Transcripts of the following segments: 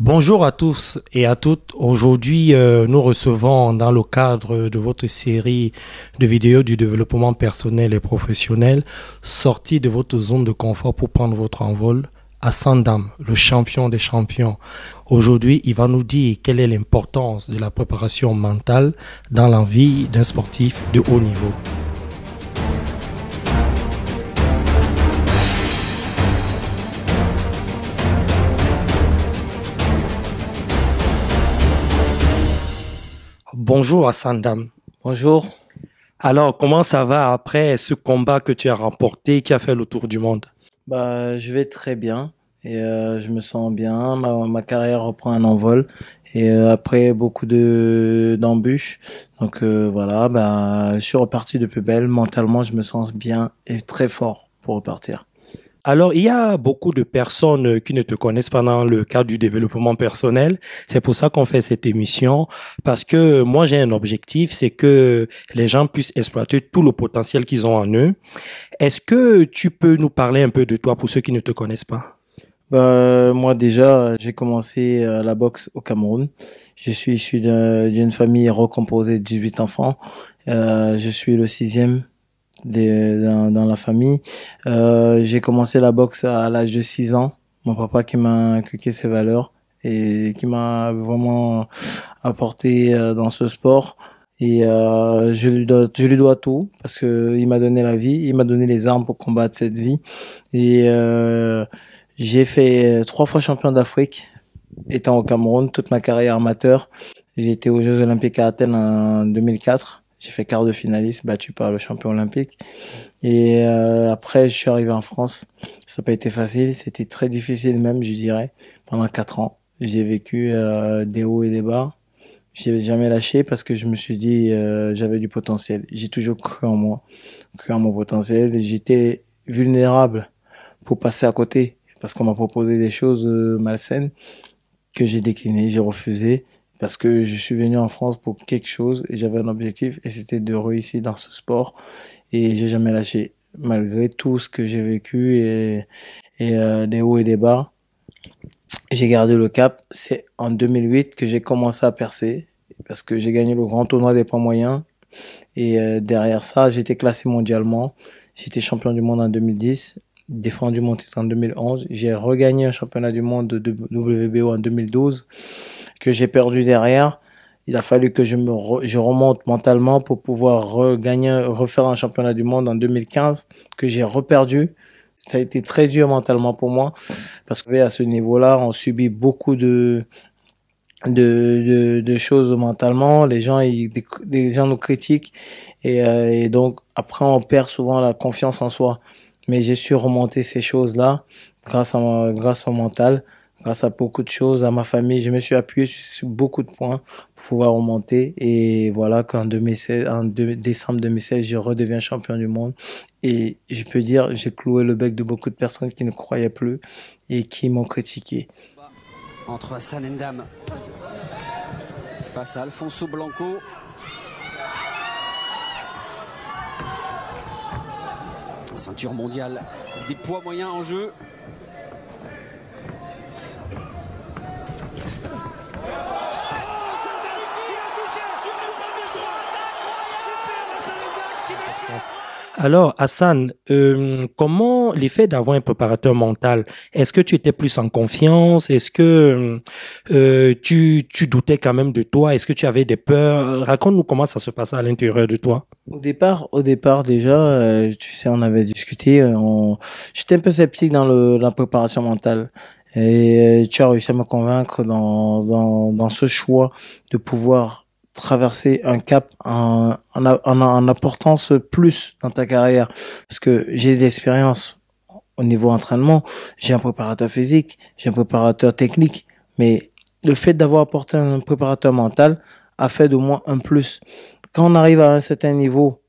Bonjour à tous et à toutes. Aujourd'hui, euh, nous recevons dans le cadre de votre série de vidéos du développement personnel et professionnel, sortie de votre zone de confort pour prendre votre envol, à le champion des champions. Aujourd'hui, il va nous dire quelle est l'importance de la préparation mentale dans la vie d'un sportif de haut niveau. Bonjour Hassan Dam. Bonjour. Alors, comment ça va après ce combat que tu as remporté qui a fait le tour du monde? Bah, je vais très bien et euh, je me sens bien. Ma, carrière reprend un envol et euh, après beaucoup de d'embûches. Donc euh, voilà, bah, je suis reparti de plus belle. Mentalement, je me sens bien et très fort pour repartir. Alors, il y a beaucoup de personnes qui ne te connaissent pas dans le cadre du développement personnel. C'est pour ça qu'on fait cette émission, parce que moi, j'ai un objectif, c'est que les gens puissent exploiter tout le potentiel qu'ils ont en eux. Est-ce que tu peux nous parler un peu de toi pour ceux qui ne te connaissent pas? Bah, moi déjà, j'ai commencé euh, la boxe au Cameroun. Je suis issu d'une famille recomposée de 18 enfants. Euh, je suis le sixième dans, dans, la famille. Euh, j'ai commencé la boxe à l'âge de 6 ans. Mon papa qui m'a inculqué ses valeurs et qui m'a vraiment apporté euh, dans ce sport. Et euh, je, lui dois, je lui dois tout parce que il m'a donné la vie, il m'a donné les armes pour combattre cette vie. Et euh, j'ai fait trois fois champion d'Afrique étant au Cameroun toute ma carrière amateur. J'ai été aux Jeux Olympiques à Athènes en 2004. J'ai fait quart de finaliste, battu par le champion olympique. Et euh, après, je suis arrivé en France. Ça n'a pas été facile, c'était très difficile même, je dirais. Pendant quatre ans, j'ai vécu euh, des hauts et des bas. J'ai jamais lâché parce que je me suis dit euh, j'avais du potentiel. J'ai toujours cru en moi, cru en mon potentiel. J'étais vulnérable pour passer à côté parce qu'on m'a proposé des choses euh, malsaines que j'ai déclinées, j'ai refusé parce que je suis venu en France pour quelque chose et j'avais un objectif et c'était de réussir dans ce sport et j'ai jamais lâché malgré tout ce que j'ai vécu et, euh, des hauts et des bas. J'ai gardé le cap. C'est en 2008 que j'ai commencé à percer parce que j'ai gagné le grand tournoi des points moyens et euh, derrière ça, j'étais classé mondialement. J'étais champion du monde en 2010, défendu mon titre en 2011. J'ai regagné un championnat du monde de WBO en 2012 que j'ai perdu derrière. Il a fallu que je me je remonte mentalement pour pouvoir regagner, refaire un championnat du monde en 2015 que j'ai reperdu. Ça a été très dur mentalement pour moi parce que à ce niveau-là, on subit beaucoup de de, de, de choses mentalement. Les gens, ils, des, gens nous critiquent et, euh, et donc après on perd souvent la confiance en soi. Mais j'ai su remonter ces choses-là grâce à grâce au mental grâce à beaucoup de choses, à ma famille. Je me suis appuyé sur beaucoup de points pour pouvoir remonter. Et voilà qu'en 2016, en décembre 2016, je redeviens champion du monde. Et je peux dire, j'ai cloué le bec de beaucoup de personnes qui ne croyaient plus et qui m'ont critiqué. Entre Sanendam face à Alfonso Blanco. Ceinture mondiale des poids moyens en jeu. Alors, Hassan, euh, comment l'effet d'avoir un préparateur mental Est-ce que tu étais plus en confiance? Est-ce que euh, tu, tu doutais quand même de toi? Est-ce que tu avais des peurs? Raconte-nous comment ça se passait à l'intérieur de toi. Au départ, au départ déjà, euh, tu sais, on avait discuté. On... J'étais un peu sceptique dans le, la préparation mentale. Et tu as réussi à me convaincre dans, dans, dans ce choix de pouvoir traverser un cap en, en, apportant ce plus dans ta carrière. Parce que j'ai de l'expérience au niveau entraînement, j'ai un préparateur physique, j'ai un préparateur technique, mais le fait d'avoir apporté un préparateur mental a fait de moi un plus. Quand on arrive à un certain niveau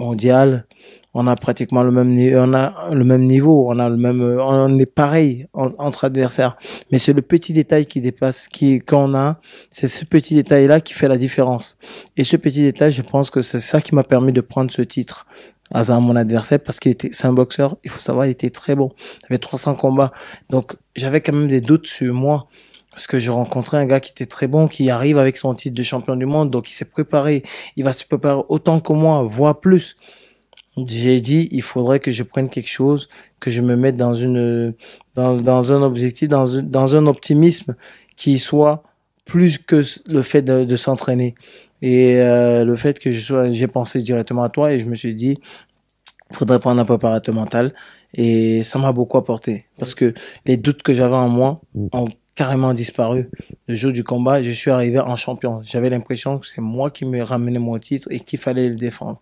mondial, on a pratiquement le même on a le même niveau, on a le même, on est pareil entre adversaires. Mais c'est le petit détail qui dépasse, qui qu'on a, c'est ce petit détail là qui fait la différence. Et ce petit détail, je pense que c'est ça qui m'a permis de prendre ce titre à mon adversaire parce qu'il était, c'est un boxeur. Il faut savoir, il était très bon. Il avait 300 combats, donc j'avais quand même des doutes sur moi. parce que j'ai rencontré un gars qui était très bon, qui arrive avec son titre de champion du monde, donc il s'est préparé. Il va se préparer autant que moi, voire plus. J'ai dit, il faudrait que je prenne quelque chose, que je me mette dans une, dans, dans un objectif, dans, dans un optimisme qui soit plus que le fait de, s'entraîner. Et euh, le fait que je sois, j'ai pensé directement à toi et je me suis dit, il faudrait prendre un préparateur mental. Et ça m'a beaucoup apporté parce que les doutes que j'avais en moi ont carrément disparu. Le jour du combat, je suis arrivé en champion. J'avais l'impression que c'est moi qui me ramenais mon titre et qu'il fallait le défendre.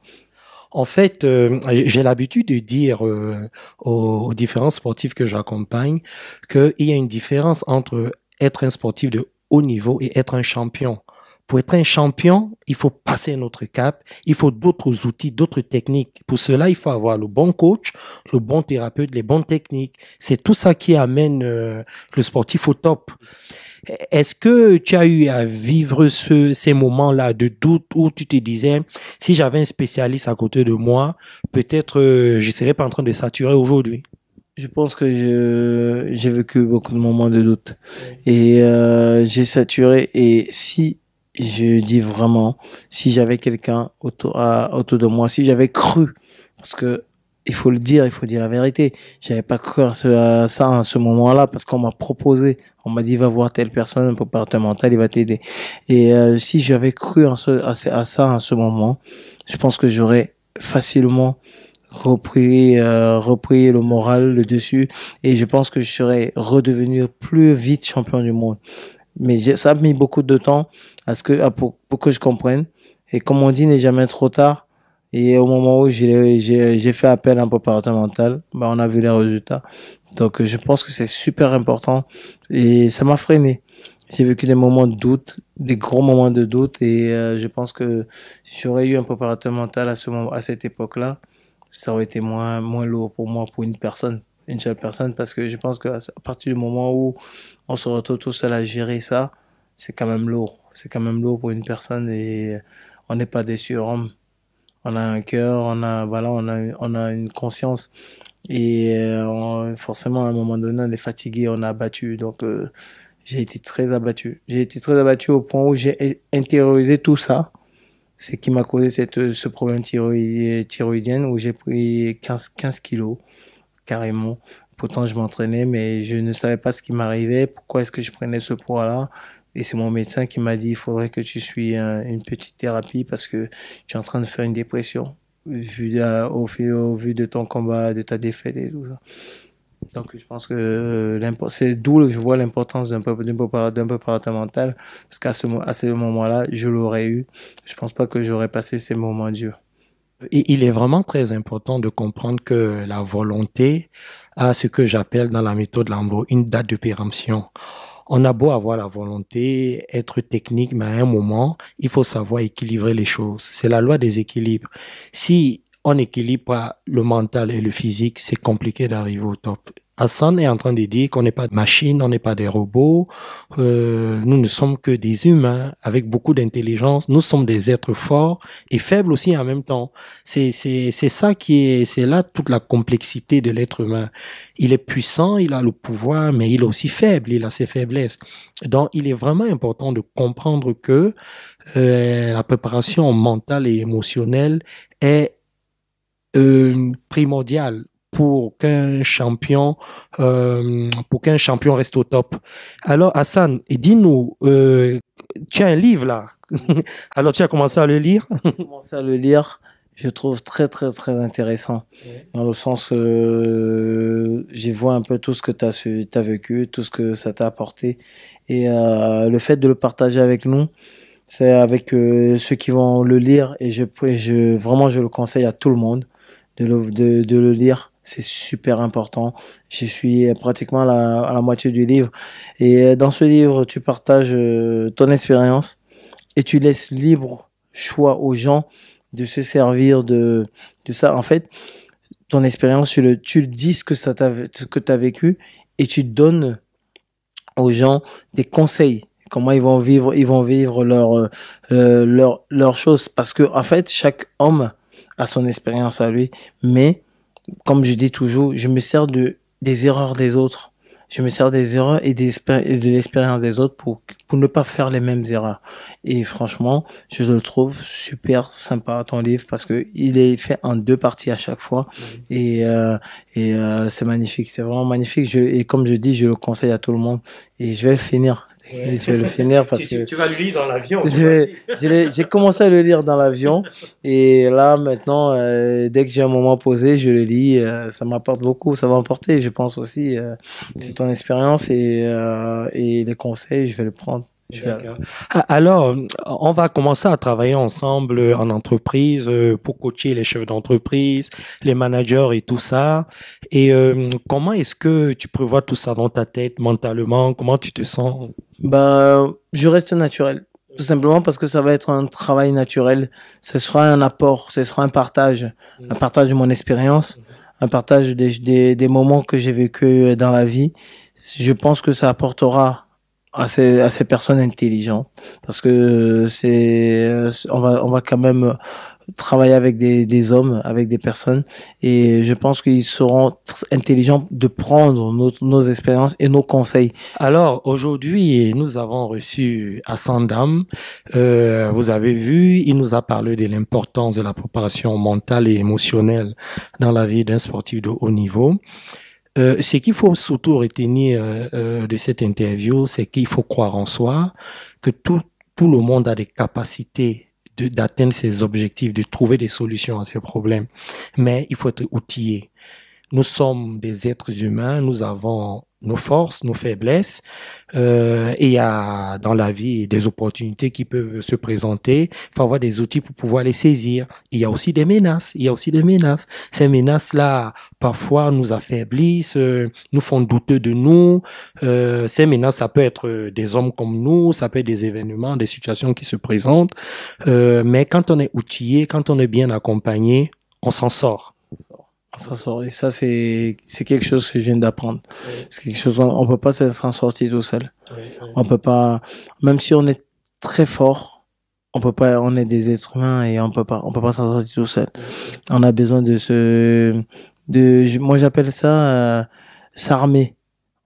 En fait, euh, j'ai l'habitude de dire euh, aux, aux, différents sportifs que j'accompagne qu'il y a une différence entre être un sportif de haut niveau et être un champion. Pour être un champion, il faut passer un autre cap, il faut d'autres outils, d'autres techniques. Pour cela, il faut avoir le bon coach, le bon thérapeute, les bonnes techniques. C'est tout ça qui amène euh, le sportif au top. Est-ce que tu as eu à vivre ce, ces moments-là de doute où tu te disais, si j'avais un spécialiste à côté de moi, peut-être euh, je serais pas en train de saturer aujourd'hui? Je pense que j'ai vécu beaucoup de moments de doute et euh, j'ai saturé et si je dis vraiment, si j'avais quelqu'un autour, autour de moi, si j'avais cru, parce que il faut le dire, il faut dire la vérité. J'avais pas cru à, ça à ce moment-là parce qu'on m'a proposé, on m'a dit va voir telle personne, un préparateur mental, il va t'aider. Et euh, si j'avais cru à, à, ça à ce moment, je pense que j'aurais facilement repris euh, repris le moral le dessus et je pense que je serais redevenu plus vite champion du monde mais ça a mis beaucoup de temps à ce que, pour, pour que je comprenne. Et comme on dit, n'est jamais trop tard. Et au moment où j'ai fait appel à un préparateur mental, bah, on a vu les résultats. Donc, je pense que c'est super important. Et ça m'a freiné. J'ai vécu des moments de doute, des gros moments de doute. Et euh, je pense que si j'aurais eu un préparateur mental à, ce moment, à cette époque-là, ça aurait été moins, moins lourd pour moi, pour une personne, une seule personne. Parce que je pense qu'à partir du moment où on se retrouve tout seul à gérer ça, c'est quand même lourd. C'est quand même lourd pour une personne et on n'est pas des surhommes. On a un cœur, on a, voilà, on a, on a une conscience. Et euh, forcément, à un moment donné, on est fatigué, on a abattu. Donc, euh, j'ai été très abattu. J'ai été très abattu au point où j'ai intériorisé tout ça. C'est qui m'a causé ce problème thyroïdien où j'ai pris 15, 15 kilos, carrément. Pourtant, je m'entraînais, mais je ne savais pas ce qui m'arrivait, pourquoi est-ce que je prenais ce poids-là? Et c'est mon médecin qui m'a dit, il faudrait que tu suives une petite thérapie parce que tu es en train de faire une dépression, vu au, vu de ton combat, de ta défaite et tout ça. Donc, je pense que euh, c'est d'où je vois l'importance d'un peu, préparateur mental, parce qu'à ce, à ce moment-là, je l'aurais eu. Je pense pas que j'aurais passé ces moments durs. Il est vraiment très important de comprendre que la volonté a ce que j'appelle dans la méthode Lambo une date de péremption. On a beau avoir la volonté, être technique, mais à un moment, il faut savoir équilibrer les choses. C'est la loi des équilibres. Si on n'équilibre le mental et le physique, c'est compliqué d'arriver au top. Hassan est en train de dire qu'on n'est pas de machines, on n'est pas des robots. Euh, nous ne sommes que des humains avec beaucoup d'intelligence. Nous sommes des êtres forts et faibles aussi en même temps. C'est ça qui est c'est là toute la complexité de l'être humain. Il est puissant, il a le pouvoir, mais il est aussi faible, il a ses faiblesses. Donc il est vraiment important de comprendre que euh, la préparation mentale et émotionnelle est euh, primordiale pour qu'un champion euh, pour qu'un champion reste au top. Alors Hassan, dis-nous, euh, tu as un livre là. Alors tu as commencé à le lire? J'ai commencé à le lire. Je trouve très très très intéressant dans le sens que euh, j'y vois un peu tout ce que tu as, as, vécu, tout ce que ça t'a apporté et le fait de le partager avec nous, c'est avec ceux qui vont le lire et je, je vraiment je le conseille à tout le monde de le, de, de le lire c'est super important. Je suis pratiquement à la, moitié du livre. Et euh, dans ce livre, tu partages euh, ton expérience et tu laisses libre choix aux gens de se servir de, de ça. En fait, ton expérience, tu le, tu dis ce que tu as vécu et tu donnes aux gens des conseils comment ils vont vivre ils vont vivre leur euh, leur chose parce que en fait chaque homme a son expérience à lui mais comme je dis toujours, je me sers de des erreurs des autres. je me sers des erreurs et, des, et de l'expérience des autres pour, pour ne pas faire les mêmes erreurs. Et franchement, je le trouve super sympa ton livre parce que il est fait en deux parties à chaque fois et euh, et euh, c'est magnifique, c'est vraiment magnifique. Je, et comme je dis, je le conseille à tout le monde et je vais finir je vais le finir parce tu, que. Tu vas le lire dans l'avion. J'ai commencé à le lire dans l'avion et là maintenant, euh, dès que j'ai un moment posé, je le lis. Euh, ça m'apporte beaucoup, ça va m'apporter, je pense aussi. Euh, c'est ton expérience et, euh, et les conseils, je vais le prendre. Ah, alors, on va commencer à travailler ensemble en entreprise pour coacher les chefs d'entreprise, les managers et tout ça. Et euh, comment est-ce que tu prévois tout ça dans ta tête, mentalement? Comment tu te sens? Ben, je reste naturel. Tout simplement parce que ça va être un travail naturel. Ce sera un apport, ce sera un partage, un partage de mon expérience, un partage des, des, des moments que j'ai vécu dans la vie. Je pense que ça apportera à ces, à ces personnes intelligentes parce que c'est on va on va quand même travailler avec des, hommes avec des personnes. Et je pense qu'ils seront intelligents de prendre nos, expériences et nos conseils. Alors aujourd'hui nous avons reçu Assandam euh, vous avez vu il nous a parlé de l'importance de la préparation mentale et émotionnelle dans la vie d'un sportif de haut niveau. Euh, ce qu'il faut surtout retenir euh, euh, de cette interview, c'est qu'il faut croire en soi, que tout, tout le monde a des capacités d'atteindre ses objectifs, de trouver des solutions à ses problèmes. Mais il faut être outillé. Nous sommes des êtres humains, nous avons nos forces, nos faiblesses. Euh, et il y a dans la vie des opportunités qui peuvent se présenter. Il faut avoir des outils pour pouvoir les saisir. Il y a aussi des menaces. Il y a aussi des menaces. Ces menaces-là, parfois, nous affaiblissent, euh, nous font douter de nous. Euh, ces menaces, ça peut être des hommes comme nous, ça peut être des événements, des situations qui se présentent. Euh, mais quand on est outillé, quand on est bien accompagné, on s'en sort. Ça sort. Et ça, c'est, c'est quelque chose que je viens d'apprendre. C'est quelque chose, on, peut pas s'en sortir tout seul. On peut pas, même si on est très fort, on peut pas, on est des êtres humains et on peut pas, on peut pas s'en sortir tout seul. On a besoin de se, de, moi j'appelle ça, euh, s'armer.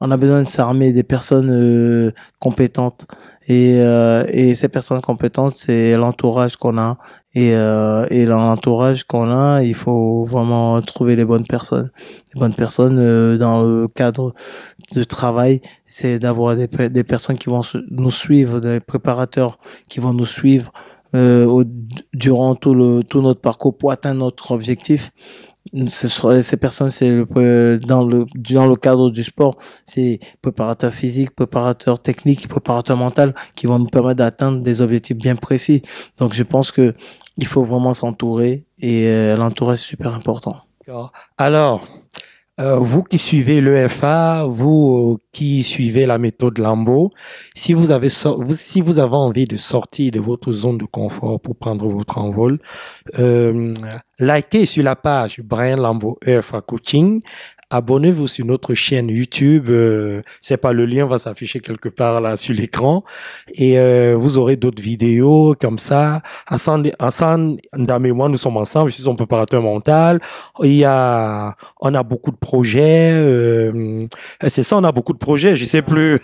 On a besoin de s'armer des personnes euh, compétentes. Et, euh, et ces personnes compétentes, c'est l'entourage qu'on a. Et, euh, et l'entourage qu'on a, il faut vraiment trouver les bonnes personnes. Les bonnes personnes euh, dans le cadre de travail, c'est d'avoir des, des personnes qui vont nous suivre, des préparateurs qui vont nous suivre euh, durant tout, le, tout notre parcours pour atteindre notre objectif ces personnes, c'est dans le dans le cadre du sport, c'est préparateur physique, préparateur technique, préparateur mental qui vont nous permettre d'atteindre des objectifs bien précis. Donc, je pense que il faut vraiment s'entourer et euh, l'entourage est super important. Alors, euh, vous qui suivez l'EFA, vous euh, qui suivez la méthode Lambo, si vous avez si vous avez envie de sortir de votre zone de confort pour prendre votre envol, euh, likez sur la page Brian Lambo EFA Coaching, abonnez-vous sur notre chaîne YouTube. Euh, c'est pas le lien va s'afficher quelque part là sur l'écran et euh, vous aurez d'autres vidéos comme ça. Hassan, Hassan Ndame et moi nous sommes ensemble. Je suis son préparateur mental. Il y a, on a beaucoup de projets. Euh, c'est ça, on a beaucoup de projets. Je sais plus.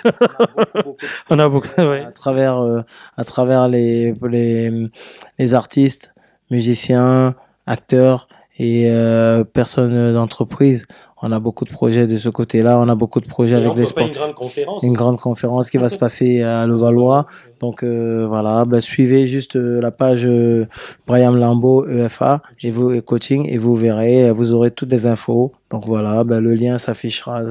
on a beaucoup. Ouais. À travers, à travers les les les artistes, musiciens, acteurs et euh, personnes d'entreprise on a beaucoup de projets de ce côté-là. On a beaucoup de projets avec les sportifs. Une grande conférence. Une grande conférence qui va se passer à Levallois. Donc euh, voilà, ben, suivez juste euh, la page euh, Brian Lambeau EFA et vous et coaching et vous verrez, vous aurez toutes les infos. Donc voilà, ben, le lien s'affichera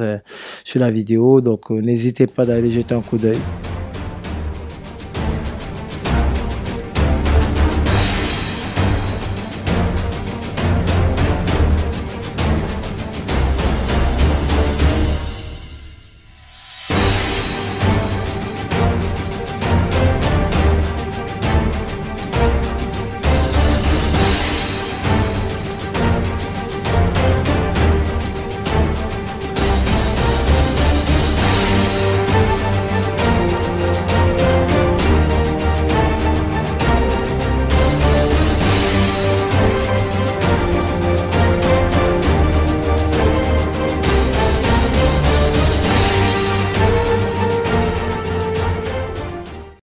sur la vidéo. Donc n'hésitez pas d'aller jeter un coup d'œil.